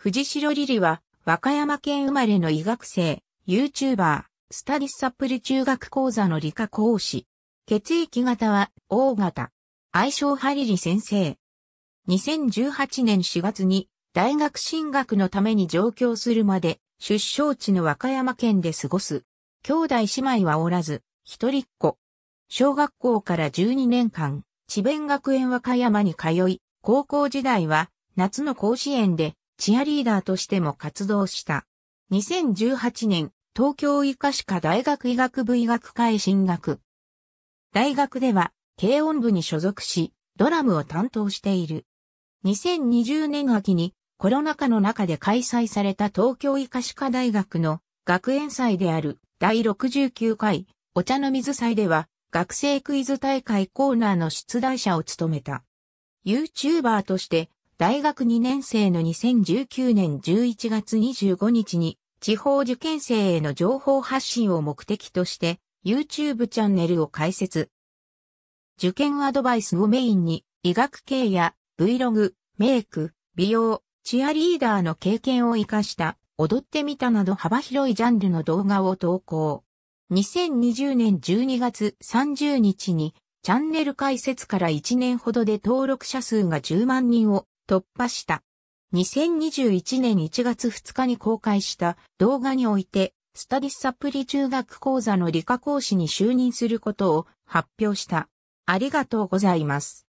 藤代リリは、和歌山県生まれの医学生、YouTuber、スタディスサップル中学講座の理科講師。血液型は O 型。愛称ハリリ先生。2018年4月に大学進学のために上京するまで出生地の和歌山県で過ごす。兄弟姉妹はおらず、一人っ子。小学校から12年間、智弁学園和歌山に通い、高校時代は夏の甲子園でチアリーダーとしても活動した。2018年、東京医科歯科大学医学部医学科へ進学。大学では、軽音部に所属し、ドラムを担当している。2020年秋にコロナ禍の中で開催された東京医科歯科大学の学園祭である第69回お茶の水祭では学生クイズ大会コーナーの出題者を務めた。YouTuber として大学2年生の2019年11月25日に地方受験生への情報発信を目的として YouTube チャンネルを開設。受験アドバイスをメインに医学系や Vlog、メイク、美容、チアリーダーの経験を活かした踊ってみたなど幅広いジャンルの動画を投稿。2020年12月30日にチャンネル開設から1年ほどで登録者数が10万人を突破した。2021年1月2日に公開した動画において、スタディスサプリ中学講座の理科講師に就任することを発表した。ありがとうございます。